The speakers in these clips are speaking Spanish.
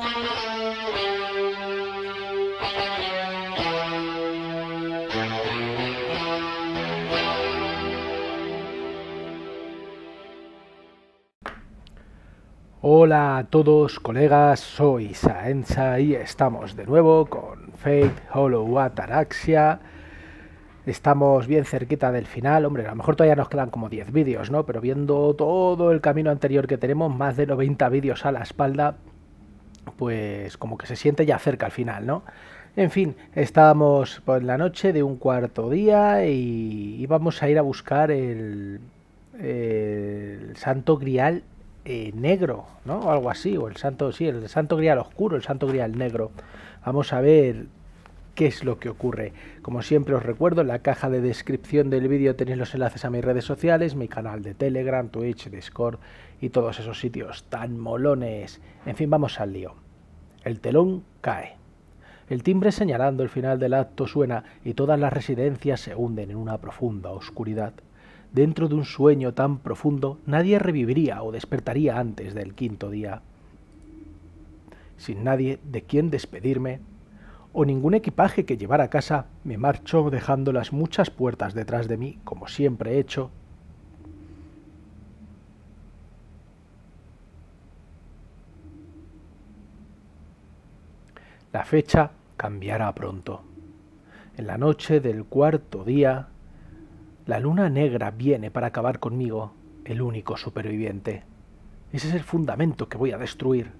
Hola a todos colegas, soy Saenza y estamos de nuevo con Fate Hollow Ataraxia. Estamos bien cerquita del final, hombre, a lo mejor todavía nos quedan como 10 vídeos, ¿no? Pero viendo todo el camino anterior que tenemos, más de 90 vídeos a la espalda, pues como que se siente ya cerca al final, ¿no? En fin, estamos por la noche de un cuarto día y, vamos a ir a buscar el, el Santo Grial eh, negro, ¿no? O algo así, o el santo, sí, el santo grial oscuro, el santo grial negro. Vamos a ver qué es lo que ocurre. Como siempre os recuerdo, en la caja de descripción del vídeo tenéis los enlaces a mis redes sociales, mi canal de Telegram, Twitch, Discord y todos esos sitios tan molones. En fin, vamos al lío. El telón cae. El timbre señalando el final del acto suena y todas las residencias se hunden en una profunda oscuridad. Dentro de un sueño tan profundo, nadie reviviría o despertaría antes del quinto día. Sin nadie de quien despedirme, o ningún equipaje que llevar a casa, me marcho dejando las muchas puertas detrás de mí, como siempre he hecho. La fecha cambiará pronto. En la noche del cuarto día, la luna negra viene para acabar conmigo, el único superviviente. Ese es el fundamento que voy a destruir.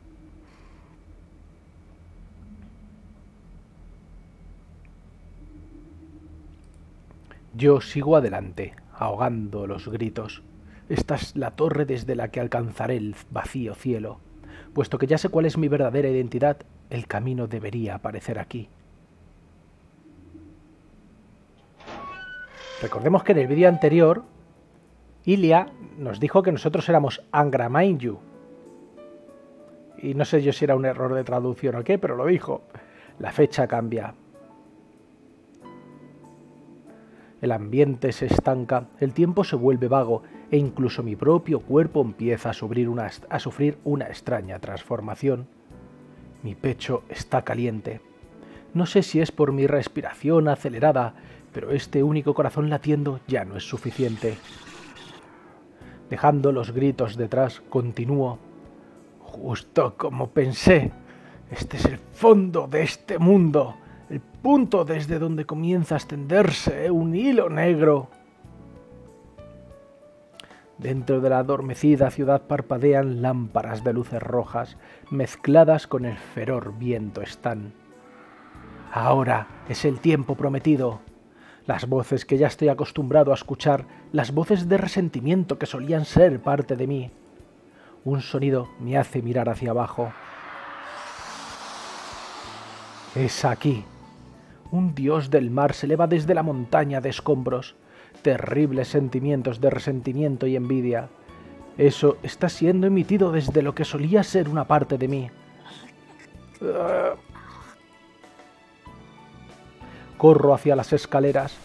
Yo sigo adelante, ahogando los gritos. Esta es la torre desde la que alcanzaré el vacío cielo. Puesto que ya sé cuál es mi verdadera identidad, el camino debería aparecer aquí. Recordemos que en el vídeo anterior, Ilia nos dijo que nosotros éramos Angra Mainyu. Y no sé yo si era un error de traducción o qué, pero lo dijo. La fecha cambia. El ambiente se estanca, el tiempo se vuelve vago e incluso mi propio cuerpo empieza a sufrir una, a sufrir una extraña transformación. Mi pecho está caliente. No sé si es por mi respiración acelerada, pero este único corazón latiendo ya no es suficiente. Dejando los gritos detrás, continúo. Justo como pensé, este es el fondo de este mundo, el punto desde donde comienza a extenderse un hilo negro. Dentro de la adormecida ciudad parpadean lámparas de luces rojas, mezcladas con el feror viento están. Ahora es el tiempo prometido, las voces que ya estoy acostumbrado a escuchar, las voces de resentimiento que solían ser parte de mí. Un sonido me hace mirar hacia abajo. Es aquí. Un dios del mar se eleva desde la montaña de escombros. Terribles sentimientos de resentimiento y envidia. Eso está siendo emitido desde lo que solía ser una parte de mí. Corro hacia las escaleras.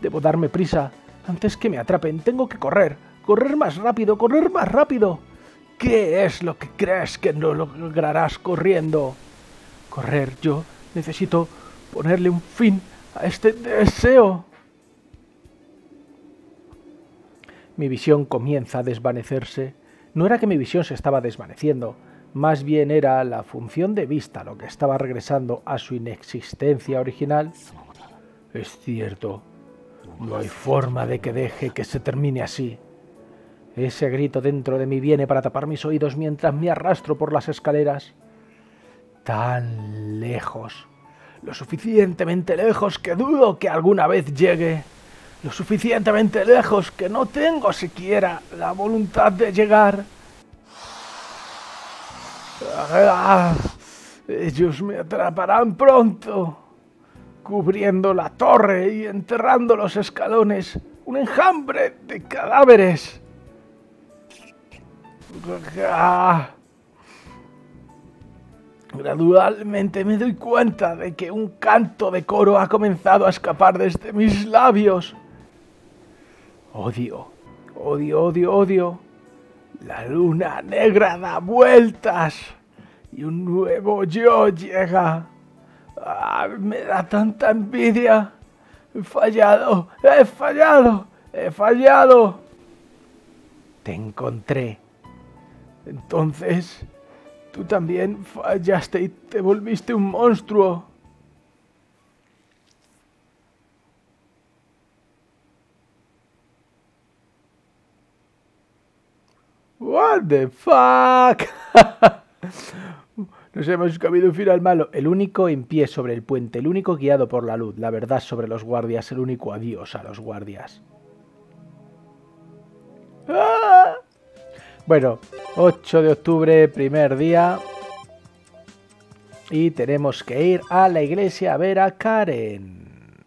Debo darme prisa. Antes que me atrapen, tengo que correr. Correr más rápido, correr más rápido. ¿Qué es lo que crees que no lograrás corriendo? Correr, yo necesito ponerle un fin a este deseo. Mi visión comienza a desvanecerse. No era que mi visión se estaba desvaneciendo, más bien era la función de vista lo que estaba regresando a su inexistencia original. Es cierto, no hay forma de que deje que se termine así. Ese grito dentro de mí viene para tapar mis oídos mientras me arrastro por las escaleras. Tan lejos, lo suficientemente lejos que dudo que alguna vez llegue, lo suficientemente lejos que no tengo siquiera la voluntad de llegar. Ah, ellos me atraparán pronto, cubriendo la torre y enterrando los escalones, un enjambre de cadáveres. Ah. Gradualmente me doy cuenta de que un canto de coro ha comenzado a escapar desde mis labios. Odio, odio, odio, odio. La luna negra da vueltas. y un nuevo yo llega. Ah, me da tanta envidia. He fallado, he fallado, he fallado. Te encontré. Entonces, tú también fallaste y te volviste un monstruo. What the fuck? Nos hemos comido un final malo. El único en pie sobre el puente, el único guiado por la luz, la verdad sobre los guardias, el único adiós a los guardias. ¡Ah! Bueno, 8 de octubre, primer día. Y tenemos que ir a la iglesia a ver a Karen.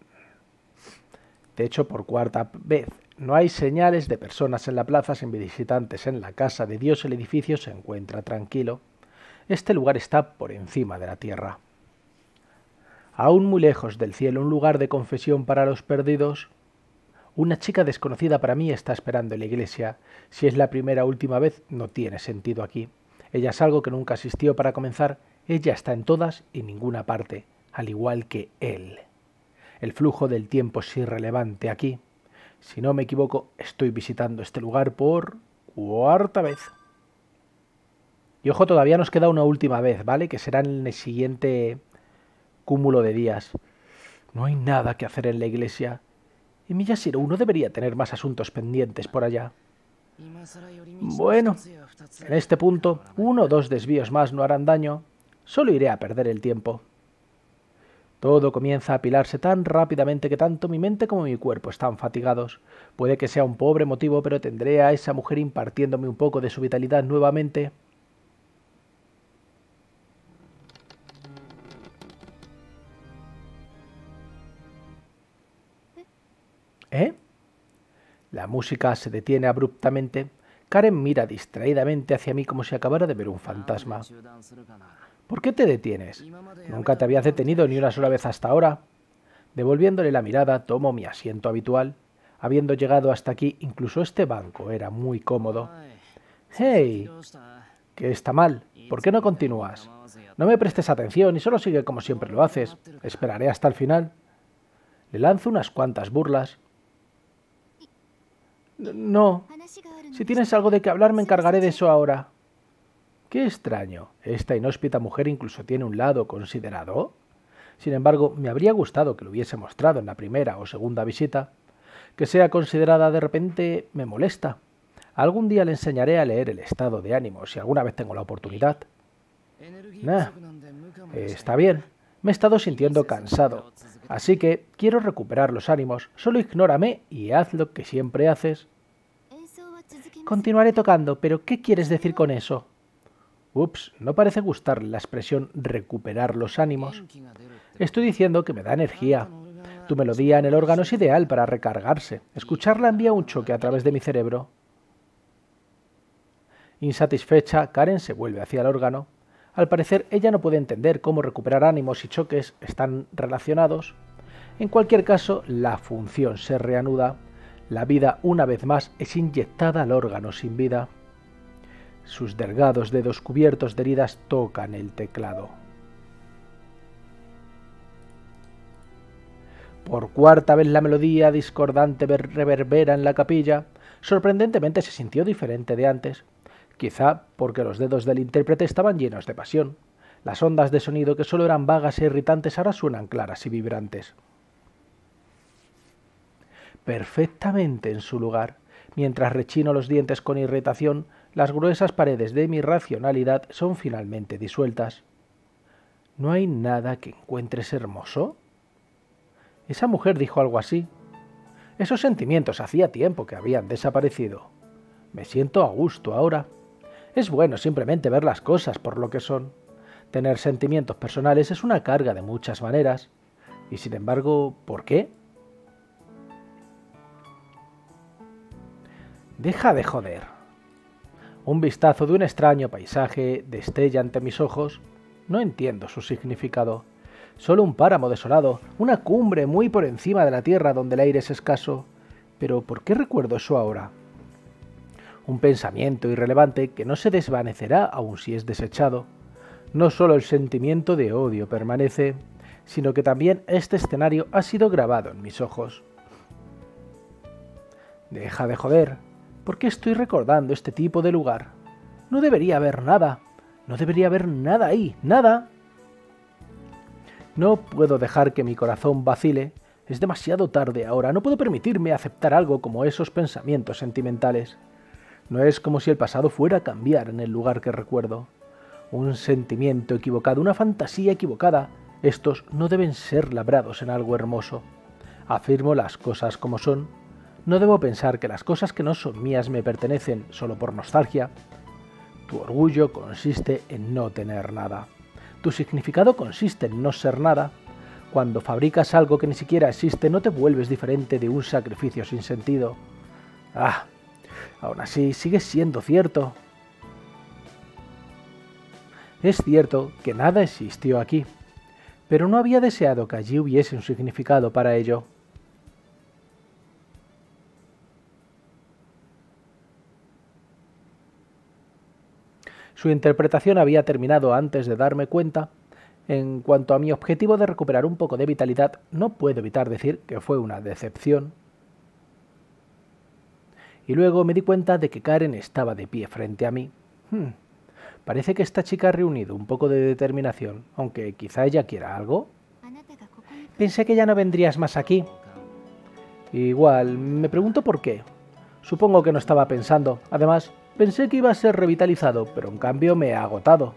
De hecho, por cuarta vez. No hay señales de personas en la plaza sin visitantes en la casa de Dios. El edificio se encuentra tranquilo. Este lugar está por encima de la tierra. Aún muy lejos del cielo, un lugar de confesión para los perdidos. Una chica desconocida para mí está esperando en la iglesia. Si es la primera o última vez, no tiene sentido aquí. Ella es algo que nunca asistió para comenzar. Ella está en todas y ninguna parte, al igual que él. El flujo del tiempo es irrelevante aquí. Si no me equivoco, estoy visitando este lugar por cuarta vez. Y ojo, todavía nos queda una última vez, ¿vale? Que será en el siguiente cúmulo de días. No hay nada que hacer en la iglesia. Y Miyashiro, uno debería tener más asuntos pendientes por allá. Bueno, en este punto, uno o dos desvíos más no harán daño. Solo iré a perder el tiempo. Todo comienza a apilarse tan rápidamente que tanto mi mente como mi cuerpo están fatigados. Puede que sea un pobre motivo, pero tendré a esa mujer impartiéndome un poco de su vitalidad nuevamente. ¿Eh? La música se detiene abruptamente. Karen mira distraídamente hacia mí como si acabara de ver un fantasma. ¿Por qué te detienes? Nunca te habías detenido ni una sola vez hasta ahora. Devolviéndole la mirada, tomo mi asiento habitual. Habiendo llegado hasta aquí, incluso este banco era muy cómodo. ¡Hey! ¿Qué está mal? ¿Por qué no continúas? No me prestes atención y solo sigue como siempre lo haces. Esperaré hasta el final. Le lanzo unas cuantas burlas. No. Si tienes algo de que hablar, me encargaré de eso ahora. Qué extraño. Esta inhóspita mujer incluso tiene un lado considerado. Sin embargo, me habría gustado que lo hubiese mostrado en la primera o segunda visita. Que sea considerada de repente me molesta. Algún día le enseñaré a leer el estado de ánimo, si alguna vez tengo la oportunidad. Nah, está bien. Me he estado sintiendo cansado. Así que quiero recuperar los ánimos. Solo ignórame y haz lo que siempre haces. Continuaré tocando, pero ¿qué quieres decir con eso? Ups, no parece gustarle la expresión recuperar los ánimos. Estoy diciendo que me da energía. Tu melodía en el órgano es ideal para recargarse. Escucharla envía un choque a través de mi cerebro. Insatisfecha, Karen se vuelve hacia el órgano. Al parecer, ella no puede entender cómo recuperar ánimos y choques están relacionados. En cualquier caso, la función se reanuda. La vida, una vez más, es inyectada al órgano sin vida. Sus delgados dedos cubiertos de heridas tocan el teclado. Por cuarta vez la melodía discordante reverbera en la capilla. Sorprendentemente se sintió diferente de antes quizá porque los dedos del intérprete estaban llenos de pasión. Las ondas de sonido que solo eran vagas e irritantes ahora suenan claras y vibrantes. Perfectamente en su lugar, mientras rechino los dientes con irritación, las gruesas paredes de mi racionalidad son finalmente disueltas. ¿No hay nada que encuentres hermoso? Esa mujer dijo algo así. Esos sentimientos hacía tiempo que habían desaparecido. Me siento a gusto ahora. Es bueno simplemente ver las cosas por lo que son. Tener sentimientos personales es una carga de muchas maneras. Y sin embargo, ¿por qué? Deja de joder. Un vistazo de un extraño paisaje destella ante mis ojos. No entiendo su significado. Solo un páramo desolado, una cumbre muy por encima de la tierra donde el aire es escaso. Pero ¿por qué recuerdo eso ahora? un pensamiento irrelevante que no se desvanecerá aun si es desechado. No solo el sentimiento de odio permanece, sino que también este escenario ha sido grabado en mis ojos. Deja de joder. ¿Por qué estoy recordando este tipo de lugar? No debería haber nada. No debería haber nada ahí. Nada. No puedo dejar que mi corazón vacile. Es demasiado tarde ahora. No puedo permitirme aceptar algo como esos pensamientos sentimentales. No es como si el pasado fuera a cambiar en el lugar que recuerdo. Un sentimiento equivocado, una fantasía equivocada. Estos no deben ser labrados en algo hermoso. Afirmo las cosas como son. No debo pensar que las cosas que no son mías me pertenecen solo por nostalgia. Tu orgullo consiste en no tener nada. Tu significado consiste en no ser nada. Cuando fabricas algo que ni siquiera existe, no te vuelves diferente de un sacrificio sin sentido. Ah, aún así sigue siendo cierto. Es cierto que nada existió aquí, pero no había deseado que allí hubiese un significado para ello. Su interpretación había terminado antes de darme cuenta. En cuanto a mi objetivo de recuperar un poco de vitalidad, no puedo evitar decir que fue una decepción. Y luego me di cuenta de que Karen estaba de pie frente a mí. Hmm, parece que esta chica ha reunido un poco de determinación, aunque quizá ella quiera algo. Pensé que ya no vendrías más aquí. Igual, me pregunto por qué. Supongo que no estaba pensando. Además, Pensé que iba a ser revitalizado, pero en cambio me ha agotado.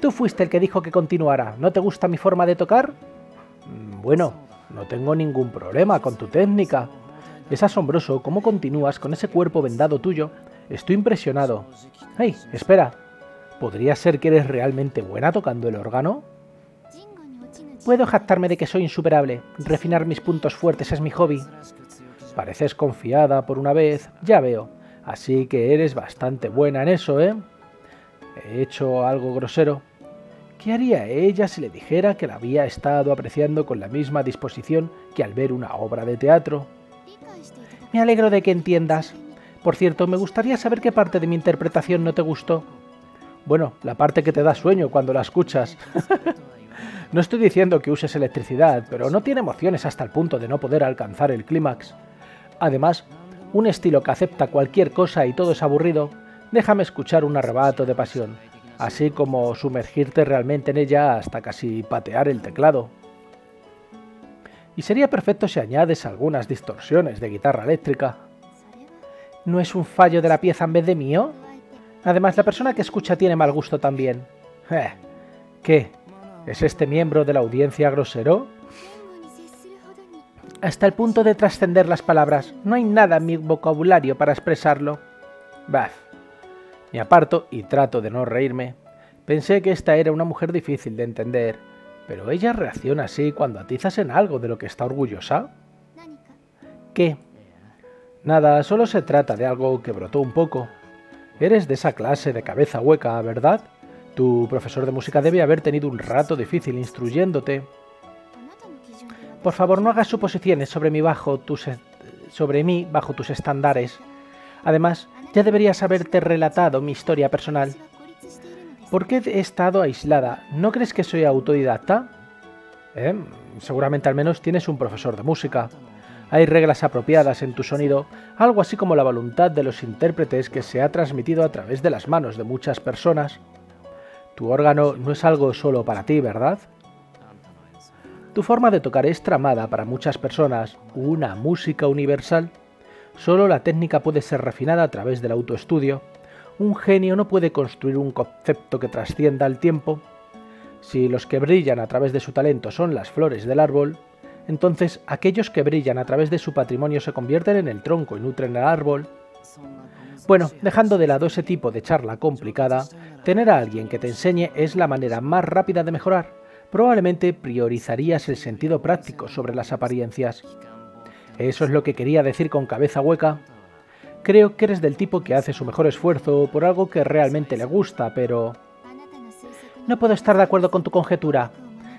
Tú fuiste el que dijo que continuara. ¿No te gusta mi forma de tocar? Mm, bueno, no tengo ningún problema con tu técnica. Es asombroso cómo continúas con ese cuerpo vendado tuyo. Estoy impresionado. ¡Hey! Espera. ¿Podría ser que eres realmente buena tocando el órgano? Puedo jactarme de que soy insuperable. Refinar mis puntos fuertes es mi hobby. Pareces confiada por una vez. Ya veo. Así que eres bastante buena en eso, ¿eh? He hecho algo grosero. ¿Qué haría ella si le dijera que la había estado apreciando con la misma disposición que al ver una obra de teatro? Me alegro de que entiendas. Por cierto, me gustaría saber qué parte de mi interpretación no te gustó. Bueno, la parte que te da sueño cuando la escuchas. no estoy diciendo que uses electricidad, pero no tiene emociones hasta el punto de no poder alcanzar el clímax. Además, un estilo que acepta cualquier cosa y todo es aburrido, déjame escuchar un arrebato de pasión, así como sumergirte realmente en ella hasta casi patear el teclado. Y sería perfecto si añades algunas distorsiones de guitarra eléctrica. ¿No es un fallo de la pieza en vez de mío? Además, la persona que escucha tiene mal gusto también. Eh, ¿Qué? ¿Es este miembro de la audiencia grosero? Hasta el punto de trascender las palabras. No hay nada en mi vocabulario para expresarlo. Baf. Me aparto y trato de no reírme. Pensé que esta era una mujer difícil de entender, pero ella reacciona así cuando atizas en algo de lo que está orgullosa. ¿Qué? Nada, solo se trata de algo que brotó un poco. Eres de esa clase de cabeza hueca, ¿verdad? Tu profesor de música debe haber tenido un rato difícil instruyéndote. Por favor, no hagas suposiciones sobre mí bajo tus, sobre mí bajo tus estándares. Además, ya deberías haberte relatado mi historia personal. ¿Por qué he estado aislada? ¿No crees que soy autodidacta? ¿Eh? Seguramente al menos tienes un profesor de música. Hay reglas apropiadas en tu sonido, algo así como la voluntad de los intérpretes que se ha transmitido a través de las manos de muchas personas. Tu órgano no es algo solo para ti, ¿verdad? Tu forma de tocar es tramada para muchas personas, una música universal. Solo la técnica puede ser refinada a través del autoestudio. Un genio no puede construir un concepto que trascienda el tiempo. Si los que brillan a través de su talento son las flores del árbol, entonces aquellos que brillan a través de su patrimonio se convierten en el tronco y nutren el árbol. Bueno, dejando de lado ese tipo de charla complicada, tener a alguien que te enseñe es la manera más rápida de mejorar probablemente priorizarías el sentido práctico sobre las apariencias. Eso es lo que quería decir con cabeza hueca. Creo que eres del tipo que hace su mejor esfuerzo por algo que realmente le gusta, pero... No puedo estar de acuerdo con tu conjetura.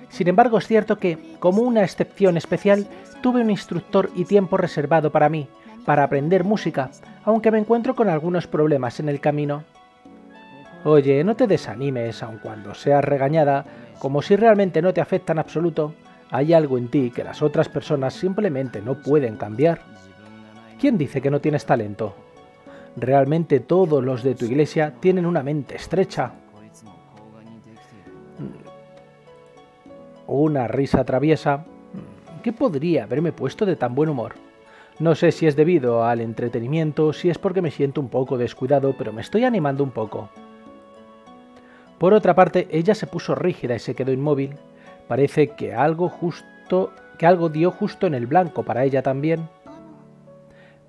Sin embargo, es cierto que, como una excepción especial, tuve un instructor y tiempo reservado para mí, para aprender música, aunque me encuentro con algunos problemas en el camino. Oye, no te desanimes, aun cuando seas regañada, como si realmente no te afecta en absoluto. Hay algo en ti que las otras personas simplemente no pueden cambiar. ¿Quién dice que no tienes talento? Realmente todos los de tu iglesia tienen una mente estrecha. Una risa traviesa. ¿Qué podría haberme puesto de tan buen humor? No sé si es debido al entretenimiento, si es porque me siento un poco descuidado, pero me estoy animando un poco. Por otra parte, ella se puso rígida y se quedó inmóvil. Parece que algo justo, que algo dio justo en el blanco para ella también.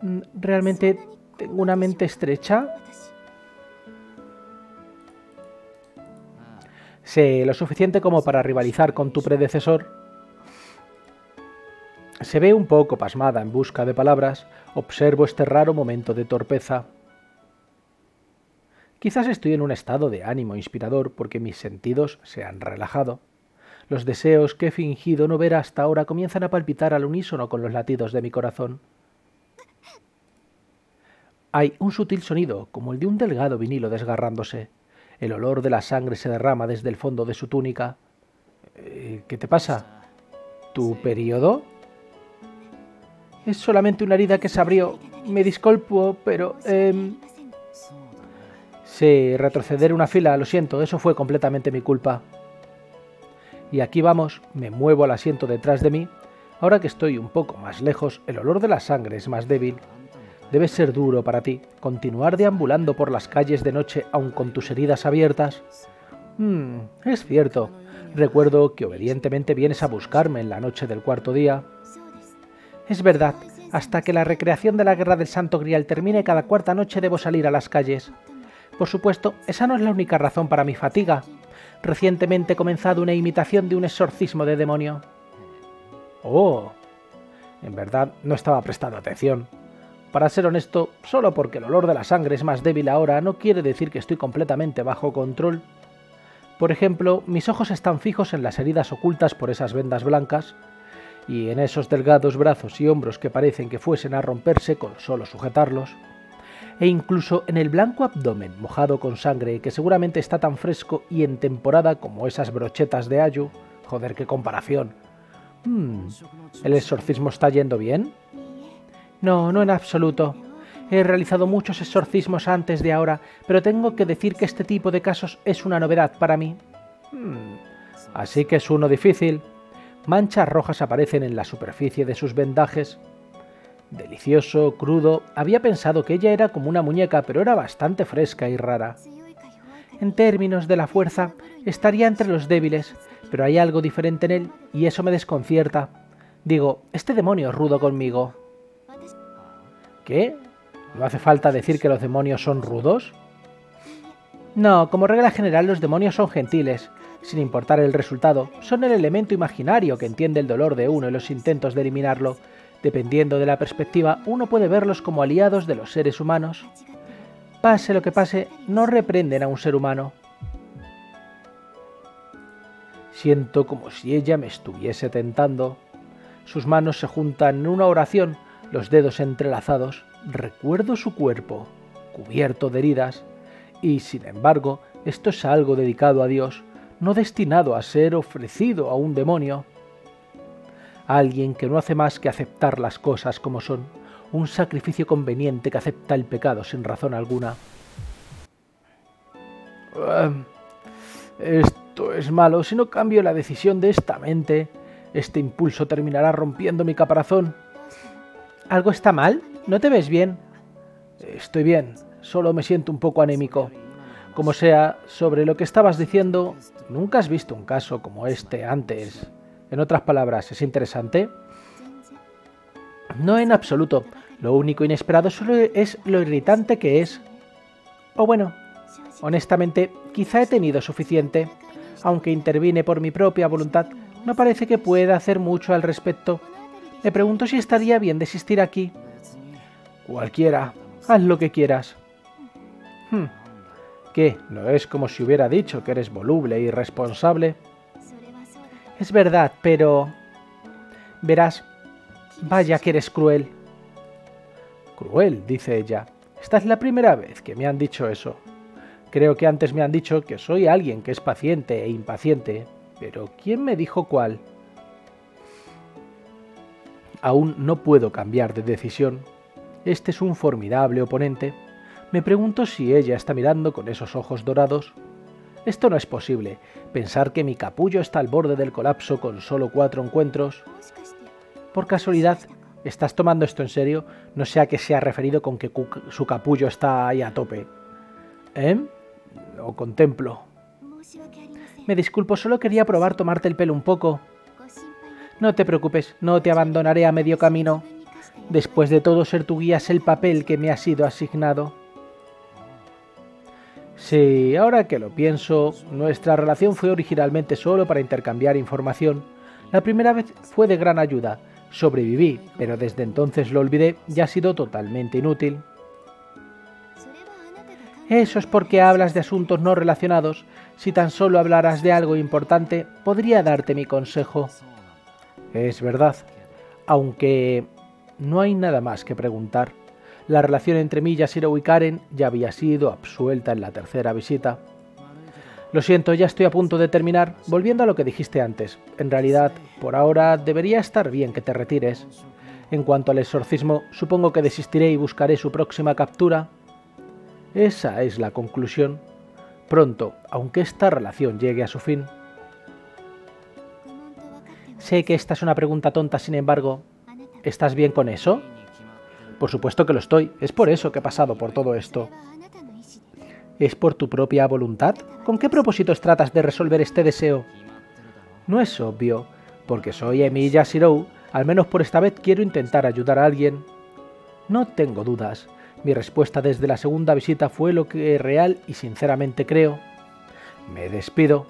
Mm, ¿Realmente tengo una mente estrecha? Sé lo suficiente como para rivalizar con tu predecesor. Se ve un poco pasmada en busca de palabras. Observo este raro momento de torpeza. Quizás estoy en un estado de ánimo inspirador porque mis sentidos se han relajado. Los deseos que he fingido no ver hasta ahora comienzan a palpitar al unísono con los latidos de mi corazón. Hay un sutil sonido, como el de un delgado vinilo desgarrándose. El olor de la sangre se derrama desde el fondo de su túnica. Eh, ¿Qué te pasa? ¿Tu periodo? Es solamente una herida que se abrió. Me disculpo, pero... Eh, Sí, retroceder una fila, lo siento, eso fue completamente mi culpa. Y aquí vamos, me muevo al asiento detrás de mí. Ahora que estoy un poco más lejos, el olor de la sangre es más débil. Debe ser duro para ti continuar deambulando por las calles de noche aun con tus heridas abiertas. Hmm, es cierto. Recuerdo que obedientemente vienes a buscarme en la noche del cuarto día. Es verdad, hasta que la recreación de la Guerra del Santo Grial termine cada cuarta noche debo salir a las calles. Por supuesto, esa no es la única razón para mi fatiga. Recientemente he comenzado una imitación de un exorcismo de demonio. Oh, en verdad no estaba prestando atención. Para ser honesto, solo porque el olor de la sangre es más débil ahora no quiere decir que estoy completamente bajo control. Por ejemplo, mis ojos están fijos en las heridas ocultas por esas vendas blancas y en esos delgados brazos y hombros que parecen que fuesen a romperse con solo sujetarlos e incluso en el blanco abdomen mojado con sangre que seguramente está tan fresco y en temporada como esas brochetas de Ayu. Joder, qué comparación. Hmm, ¿El exorcismo está yendo bien? No, no en absoluto. He realizado muchos exorcismos antes de ahora, pero tengo que decir que este tipo de casos es una novedad para mí. Hmm, así que es uno difícil. Manchas rojas aparecen en la superficie de sus vendajes Delicioso, crudo, había pensado que ella era como una muñeca, pero era bastante fresca y rara. En términos de la fuerza, estaría entre los débiles, pero hay algo diferente en él y eso me desconcierta. Digo, este demonio es rudo conmigo. ¿Qué? ¿No hace falta decir que los demonios son rudos? No, como regla general los demonios son gentiles, sin importar el resultado, son el elemento imaginario que entiende el dolor de uno y los intentos de eliminarlo, Dependiendo de la perspectiva, uno puede verlos como aliados de los seres humanos. Pase lo que pase, no reprenden a un ser humano. Siento como si ella me estuviese tentando. Sus manos se juntan en una oración, los dedos entrelazados. Recuerdo su cuerpo, cubierto de heridas, y sin embargo, esto es algo dedicado a Dios, no destinado a ser ofrecido a un demonio alguien que no hace más que aceptar las cosas como son, un sacrificio conveniente que acepta el pecado sin razón alguna. Esto es malo, si no cambio la decisión de esta mente, este impulso terminará rompiendo mi caparazón. ¿Algo está mal? ¿No te ves bien? Estoy bien, solo me siento un poco anémico. Como sea, sobre lo que estabas diciendo, nunca has visto un caso como este antes. En otras palabras, ¿es interesante? No en absoluto. Lo único inesperado solo es lo irritante que es. O bueno, honestamente, quizá he tenido suficiente. Aunque intervine por mi propia voluntad, no parece que pueda hacer mucho al respecto. Me pregunto si estaría bien desistir aquí. Cualquiera, haz lo que quieras. Hmm. ¿Qué? ¿No es como si hubiera dicho que eres voluble y responsable? Es verdad, pero... Verás, vaya que eres cruel. Cruel, dice ella. Esta es la primera vez que me han dicho eso. Creo que antes me han dicho que soy alguien que es paciente e impaciente, pero ¿quién me dijo cuál? Aún no puedo cambiar de decisión. Este es un formidable oponente. Me pregunto si ella está mirando con esos ojos dorados. Esto no es posible. Pensar que mi capullo está al borde del colapso con solo cuatro encuentros. Por casualidad, ¿estás tomando esto en serio? No sea que se ha referido con que su capullo está ahí a tope. ¿Eh? Lo contemplo. Me disculpo, solo quería probar tomarte el pelo un poco. No te preocupes, no te abandonaré a medio camino. Después de todo, ser tu guía es el papel que me ha sido asignado. Sí, ahora que lo pienso, nuestra relación fue originalmente solo para intercambiar información. La primera vez fue de gran ayuda. Sobreviví, pero desde entonces lo olvidé y ha sido totalmente inútil. Eso es porque hablas de asuntos no relacionados. Si tan solo hablaras de algo importante, podría darte mi consejo. Es verdad, aunque no hay nada más que preguntar. La relación entre mí, Yashiro y Karen ya había sido absuelta en la tercera visita. Lo siento, ya estoy a punto de terminar. Volviendo a lo que dijiste antes, en realidad, por ahora debería estar bien que te retires. En cuanto al exorcismo, supongo que desistiré y buscaré su próxima captura esa es la conclusión. Pronto, aunque esta relación llegue a su fin. Sé que esta es una pregunta tonta, sin embargo, ¿estás bien con eso? Por supuesto que lo estoy, es por eso que he pasado por todo esto. ¿Es por tu propia voluntad? ¿Con qué propósitos tratas de resolver este deseo? No es obvio, porque soy Emilia Shirou, al menos por esta vez quiero intentar ayudar a alguien. No tengo dudas, mi respuesta desde la segunda visita fue lo que real y sinceramente creo. Me despido.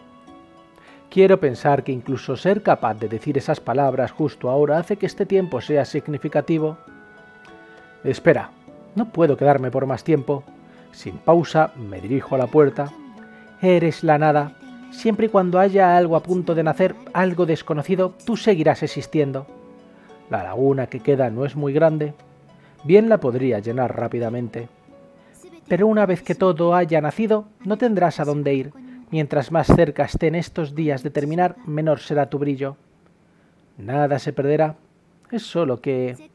Quiero pensar que incluso ser capaz de decir esas palabras justo ahora hace que este tiempo sea significativo. Espera, no puedo quedarme por más tiempo. Sin pausa me dirijo a la puerta. Eres la nada. Siempre y cuando haya algo a punto de nacer, algo desconocido, tú seguirás existiendo. La laguna que queda no es muy grande, bien la podría llenar rápidamente. Pero una vez que todo haya nacido, no tendrás a dónde ir. Mientras más cerca estén estos días de terminar, menor será tu brillo. Nada se perderá, es solo que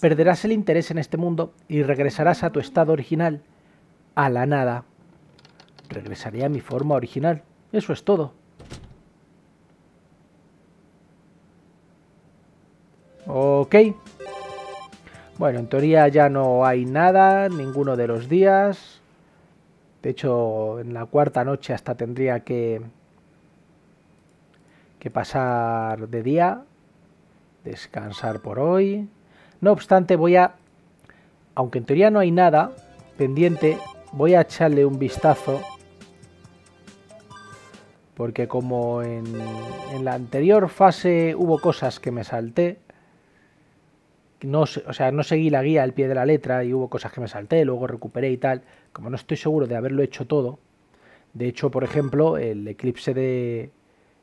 perderás el interés en este mundo y regresarás a tu estado original, a la nada. Regresaré a mi forma original, eso es todo. Ok. Bueno, en teoría ya no hay nada, ninguno de los días. De hecho, en la cuarta noche hasta tendría que, que pasar de día, descansar por hoy. No obstante, voy a, aunque en teoría no hay nada pendiente, voy a echarle un vistazo. Porque como en, la anterior fase hubo cosas que me salté, no, o sea, no seguí la guía al pie de la letra y hubo cosas que me salté, luego recuperé y tal. Como no estoy seguro de haberlo hecho todo, de hecho, por ejemplo, el eclipse de,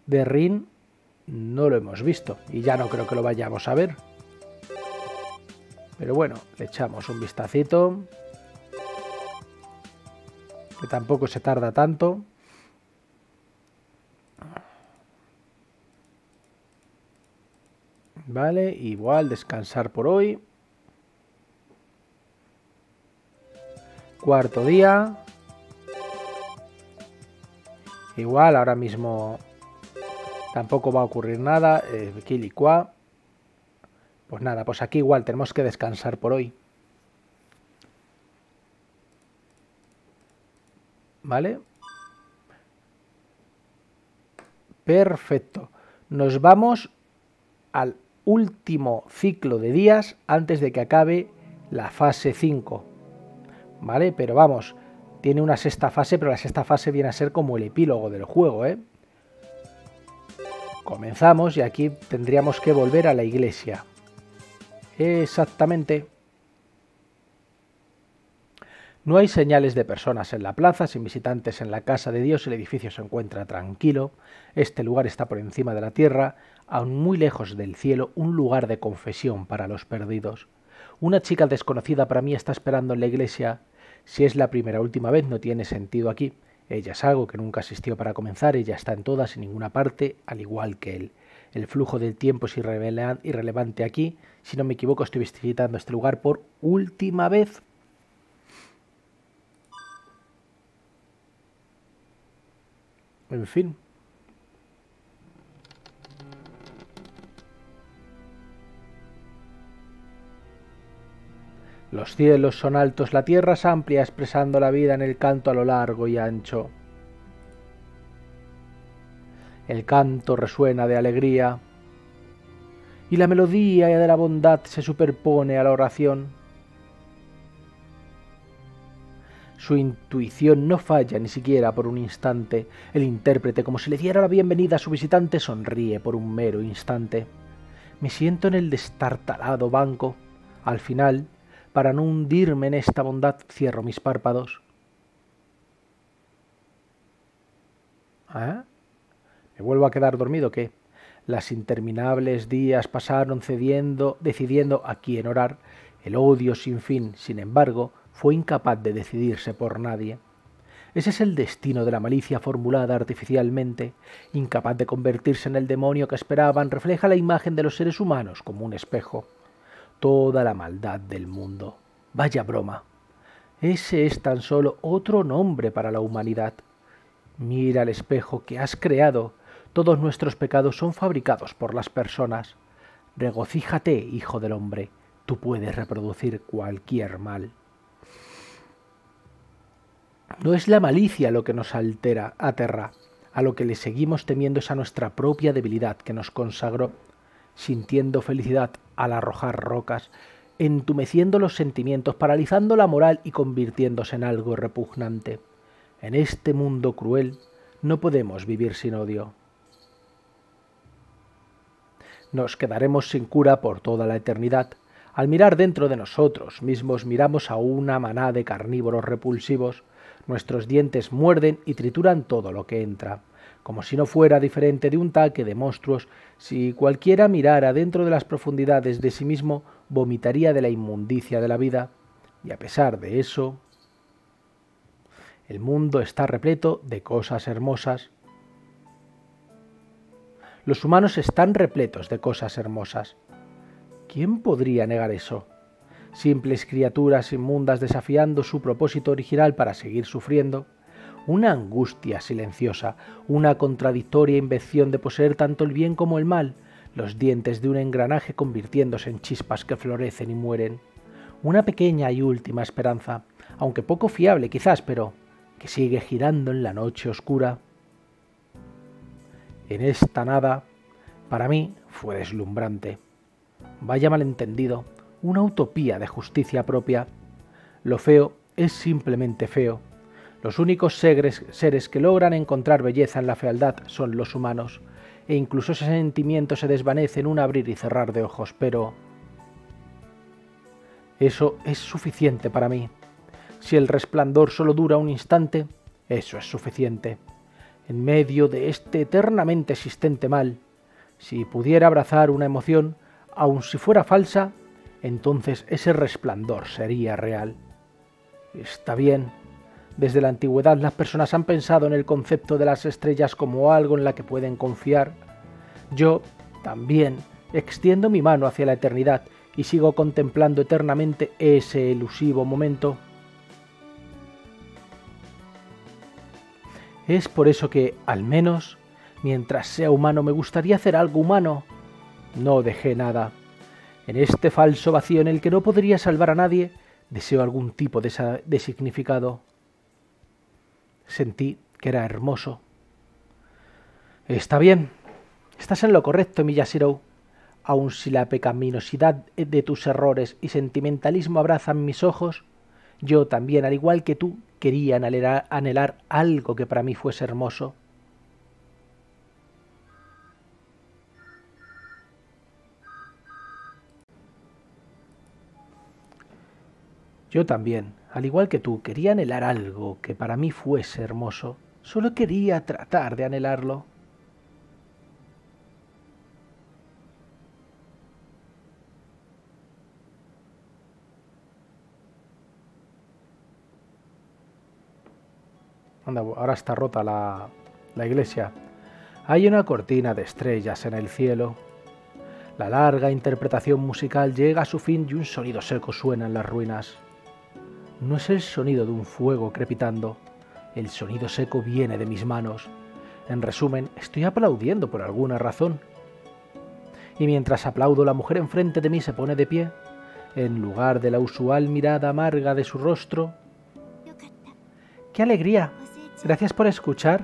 de Rin no lo hemos visto y ya no creo que lo vayamos a ver. Pero bueno, le echamos un vistacito. Que tampoco se tarda tanto. Vale, igual descansar por hoy. Cuarto día. Igual, ahora mismo tampoco va a ocurrir nada. Eh, Pues nada, pues aquí igual tenemos que descansar por hoy. ¿Vale? Perfecto. Nos vamos al último ciclo de días antes de que acabe la fase 5. ¿Vale? Pero vamos, tiene una sexta fase, pero la sexta fase viene a ser como el epílogo del juego, ¿eh? Comenzamos y aquí tendríamos que volver a la iglesia. Exactamente. No hay señales de personas en la plaza, sin visitantes en la casa de Dios, el edificio se encuentra tranquilo, este lugar está por encima de la tierra, aún muy lejos del cielo, un lugar de confesión para los perdidos. Una chica desconocida para mí está esperando en la iglesia. Si es la primera última vez no tiene sentido aquí. Ella es algo que nunca asistió para comenzar, ella está en todas, en ninguna parte, al igual que él. El flujo del tiempo es irrelevante aquí. Si no me equivoco, estoy visitando este lugar por última vez. En fin. Los cielos son altos, la tierra es amplia, expresando la vida en el canto a lo largo y ancho. El canto resuena de alegría y la melodía de la bondad se superpone a la oración. Su intuición no falla ni siquiera por un instante. El intérprete, como si le diera la bienvenida a su visitante, sonríe por un mero instante. Me siento en el destartalado banco. Al final, para no hundirme en esta bondad, cierro mis párpados. ¿Ah? ¿Me vuelvo a quedar dormido qué? Las interminables días pasaron cediendo, decidiendo a quién orar. El odio sin fin, sin embargo, fue incapaz de decidirse por nadie. Ese es el destino de la malicia formulada artificialmente, incapaz de convertirse en el demonio que esperaban, refleja la imagen de los seres humanos como un espejo toda la maldad del mundo. Vaya broma. Ese es tan solo otro nombre para la humanidad. Mira el espejo que has creado. Todos nuestros pecados son fabricados por las personas. Regocíjate, hijo del hombre. Tú puedes reproducir cualquier mal. No es la malicia lo que nos altera, aterra. A lo que le seguimos temiendo es a nuestra propia debilidad que nos consagró, sintiendo felicidad al arrojar rocas, entumeciendo los sentimientos, paralizando la moral y convirtiéndose en algo repugnante. En este mundo cruel no podemos vivir sin odio. Nos quedaremos sin cura por toda la eternidad. Al mirar dentro de nosotros mismos miramos a una maná de carnívoros repulsivos. Nuestros dientes muerden y trituran todo lo que entra como si no fuera diferente de un taque de monstruos, si cualquiera mirara dentro de las profundidades de sí mismo, vomitaría de la inmundicia de la vida, y a pesar de eso, el mundo está repleto de cosas hermosas. Los humanos están repletos de cosas hermosas. ¿Quién podría negar eso? Simples criaturas inmundas desafiando su propósito original para seguir sufriendo, una angustia silenciosa, una contradictoria invención de poseer tanto el bien como el mal, los dientes de un engranaje convirtiéndose en chispas que florecen y mueren. Una pequeña y última esperanza, aunque poco fiable quizás, pero que sigue girando en la noche oscura. En esta nada, para mí, fue deslumbrante. Vaya malentendido, una utopía de justicia propia. Lo feo es simplemente feo, los únicos seres, que logran encontrar belleza en la fealdad son los humanos, e incluso ese sentimiento se desvanece en un abrir y cerrar de ojos, pero... Eso es suficiente para mí. Si el resplandor solo dura un instante, eso es suficiente. En medio de este eternamente existente mal, si pudiera abrazar una emoción, aun si fuera falsa, entonces ese resplandor sería real. Está bien, desde la antigüedad las personas han pensado en el concepto de las estrellas como algo en la que pueden confiar. Yo también extiendo mi mano hacia la eternidad y sigo contemplando eternamente ese elusivo momento. Es por eso que, al menos, mientras sea humano, me gustaría hacer algo humano. No dejé nada. En este falso vacío en el que no podría salvar a nadie, deseo algún tipo de, significado. Sentí que era hermoso. Está bien, estás en lo correcto, Miyashiro. Aun si la pecaminosidad de tus errores y sentimentalismo abrazan mis ojos, yo también, al igual que tú, quería anhelar, algo que para mí fuese hermoso. Yo también, al igual que tú, quería anhelar algo que para mí fuese hermoso. Solo quería tratar de anhelarlo. Ahora está rota la, la iglesia. Hay una cortina de estrellas en el cielo. La larga interpretación musical llega a su fin y un sonido seco suena en las ruinas. No es el sonido de un fuego crepitando, el sonido seco viene de mis manos. En resumen, estoy aplaudiendo por alguna razón. Y mientras aplaudo, la mujer enfrente de mí se pone de pie. En lugar de la usual mirada amarga de su rostro. ¡Qué alegría! Gracias por escuchar.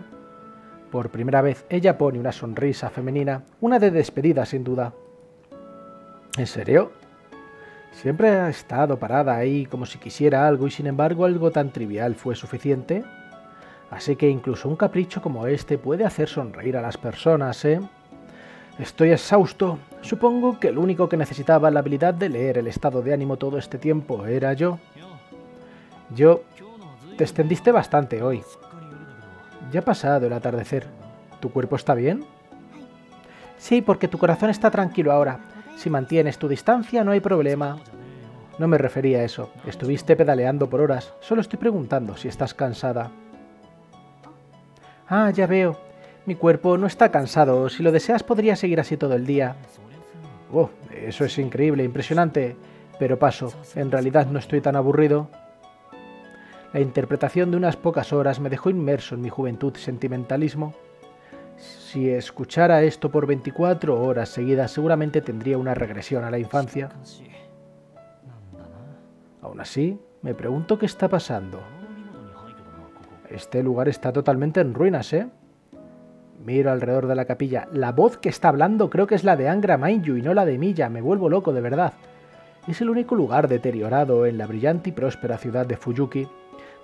Por primera vez ella pone una sonrisa femenina, una de despedida sin duda. ¿En serio? Siempre ha estado parada ahí como si quisiera algo y sin embargo algo tan trivial fue suficiente. Así que incluso un capricho como este puede hacer sonreír a las personas, ¿eh? Estoy exhausto. Supongo que el único que necesitaba la habilidad de leer el estado de ánimo todo este tiempo era yo. Yo... Te extendiste bastante hoy. Ya ha pasado el atardecer. ¿Tu cuerpo está bien? Sí, porque tu corazón está tranquilo ahora. Si mantienes tu distancia no hay problema. No me refería a eso. Estuviste pedaleando por horas. Solo estoy preguntando si estás cansada. Ah, ya veo. Mi cuerpo no está cansado. Si lo deseas podría seguir así todo el día. Oh, eso es increíble, impresionante. Pero paso. En realidad no estoy tan aburrido. La interpretación de unas pocas horas me dejó inmerso en mi juventud sentimentalismo. Si escuchara esto por 24 horas seguidas seguramente tendría una regresión a la infancia. Aún así, me pregunto qué está pasando. Este lugar está totalmente en ruinas, ¿eh? Miro alrededor de la capilla. La voz que está hablando creo que es la de Angra Mainyu y no la de Milla. Me vuelvo loco, de verdad. Es el único lugar deteriorado en la brillante y próspera ciudad de Fuyuki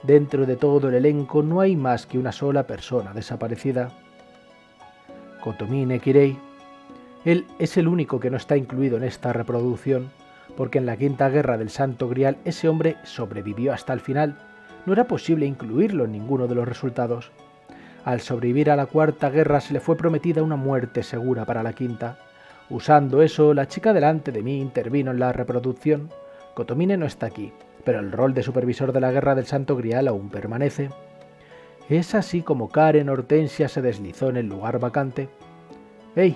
Dentro de todo el elenco no hay más que una sola persona desaparecida. Kotomine Kirei. Él es el único que no está incluido en esta reproducción, porque en la quinta guerra del Santo Grial ese hombre sobrevivió hasta el final. No era posible incluirlo en ninguno de los resultados. Al sobrevivir a la cuarta guerra se le fue prometida una muerte segura para la quinta. Usando eso, la chica delante de mí intervino en la reproducción. Kotomine no está aquí, pero el rol de supervisor de la Guerra del Santo Grial aún permanece. Es así como Karen Hortensia se deslizó en el lugar vacante. ¡Ey!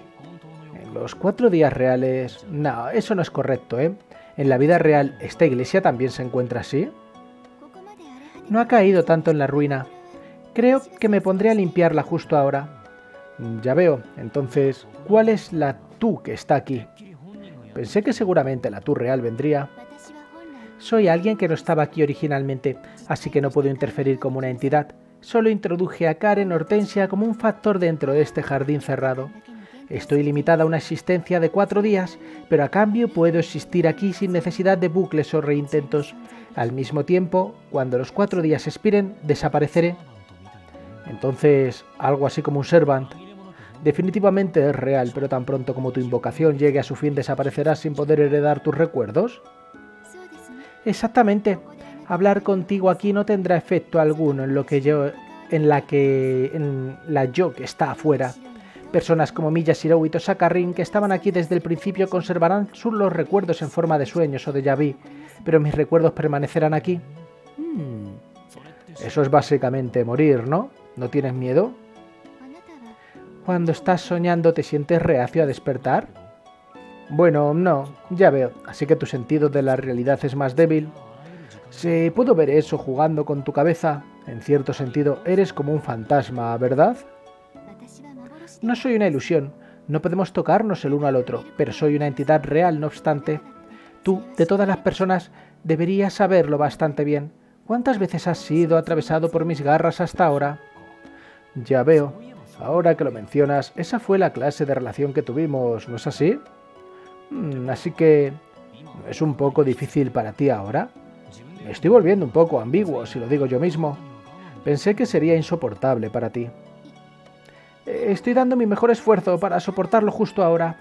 En los cuatro días reales... No, eso no es correcto, ¿eh? En la vida real, ¿esta iglesia también se encuentra así? No ha caído tanto en la ruina. Creo que me pondré a limpiarla justo ahora. Ya veo. Entonces, ¿cuál es la tú que está aquí? Pensé que seguramente la tú real vendría. Soy alguien que no estaba aquí originalmente, así que no puedo interferir como una entidad. Solo introduje a Karen Hortensia como un factor dentro de este jardín cerrado. Estoy limitada a una existencia de cuatro días, pero a cambio puedo existir aquí sin necesidad de bucles o reintentos. Al mismo tiempo, cuando los cuatro días expiren, desapareceré. Entonces, algo así como un servant. Definitivamente es real, pero tan pronto como tu invocación llegue a su fin desaparecerás sin poder heredar tus recuerdos. Exactamente. Hablar contigo aquí no tendrá efecto alguno en lo que yo en la que en la yo que está afuera. Personas como Milla Shirou y Tosaka Rin que estaban aquí desde el principio conservarán sus los recuerdos en forma de sueños o de yaví, pero mis recuerdos permanecerán aquí. Hmm. Eso es básicamente morir, ¿no? ¿No tienes miedo? Cuando estás soñando te sientes reacio a despertar. Bueno, no, ya veo. Así que tu sentido de la realidad es más débil. Si puedo ver eso jugando con tu cabeza, en cierto sentido eres como un fantasma, ¿verdad? No soy una ilusión, no podemos tocarnos el uno al otro, pero soy una entidad real, no obstante. Tú, de todas las personas, deberías saberlo bastante bien. ¿Cuántas veces has sido atravesado por mis garras hasta ahora? Ya veo. Ahora que lo mencionas, esa fue la clase de relación que tuvimos, ¿no es así? Mm, así que... ¿Es un poco difícil para ti ahora? Me estoy volviendo un poco ambiguo, si lo digo yo mismo. Pensé que sería insoportable para ti. Estoy dando mi mejor esfuerzo para soportarlo justo ahora.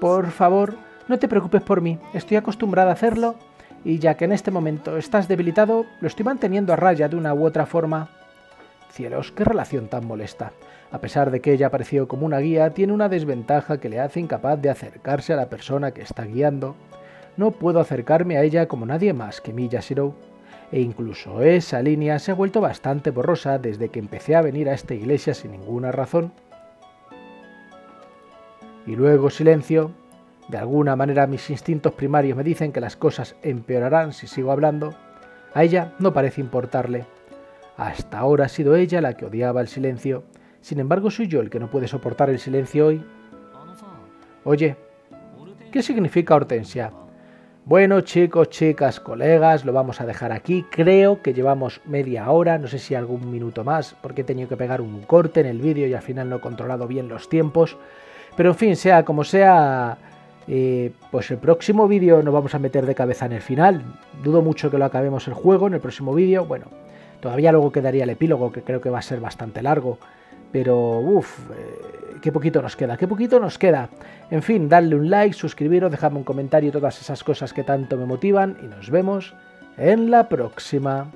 Por favor, no te preocupes por mí. Estoy acostumbrada a hacerlo y ya que en este momento estás debilitado, lo estoy manteniendo a raya de una u otra forma. Cielos, qué relación tan molesta. A pesar de que ella apareció como una guía, tiene una desventaja que le hace incapaz de acercarse a la persona que está guiando. No puedo acercarme a ella como nadie más que Miyashiro. e incluso esa línea se ha vuelto bastante borrosa desde que empecé a venir a esta iglesia sin ninguna razón. Y luego silencio. De alguna manera mis instintos primarios me dicen que las cosas empeorarán si sigo hablando. A ella no parece importarle. Hasta ahora ha sido ella la que odiaba el silencio. Sin embargo, soy yo el que no puede soportar el silencio hoy. Oye, ¿qué significa hortensia? Bueno, chicos, chicas, colegas, lo vamos a dejar aquí. Creo que llevamos media hora, no sé si algún minuto más, porque he tenido que pegar un corte en el vídeo y al final no he controlado bien los tiempos. Pero en fin, sea como sea, eh, pues el próximo vídeo nos vamos a meter de cabeza en el final. Dudo mucho que lo acabemos el juego en el próximo vídeo. Bueno, todavía luego quedaría el epílogo, que creo que va a ser bastante largo. Pero, uff, eh, qué poquito nos queda, qué poquito nos queda. En fin, dadle un like, suscribiros, dejadme un comentario, todas esas cosas que tanto me motivan y nos vemos en la próxima.